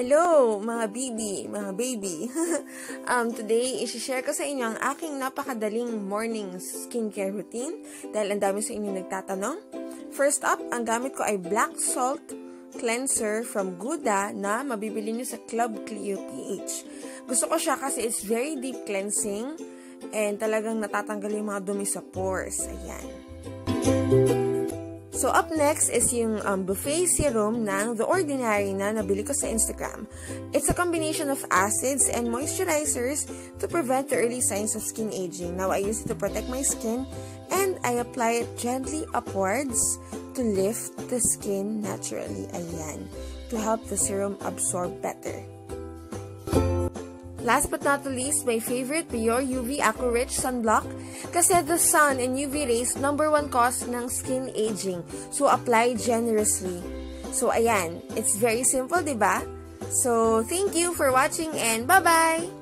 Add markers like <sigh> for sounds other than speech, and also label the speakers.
Speaker 1: Hello, mga baby, mga baby. <laughs> um, today, isi-share ko sa inyo ang aking napakadaling morning skincare routine dahil ang dami sa inyo nagtatanong. First up, ang gamit ko ay black salt cleanser from Guda na mabibili nyo sa Club Cleo PH. Gusto ko siya kasi it's very deep cleansing and talagang natatanggal yung mga dumi sa pores. Ayan. So, up next is yung um, buffet serum ng The Ordinary na nabili ko sa Instagram. It's a combination of acids and moisturizers to prevent the early signs of skin aging. Now, I use it to protect my skin and I apply it gently upwards to lift the skin naturally. Ayan. To help the serum absorb better. Last but not the least, my favorite Pure UV Aqua Rich Sunblock kasi the sun and UV rays number one cause ng skin aging. So, apply generously. So, ayan. It's very simple, di ba? So, thank you for watching and bye-bye!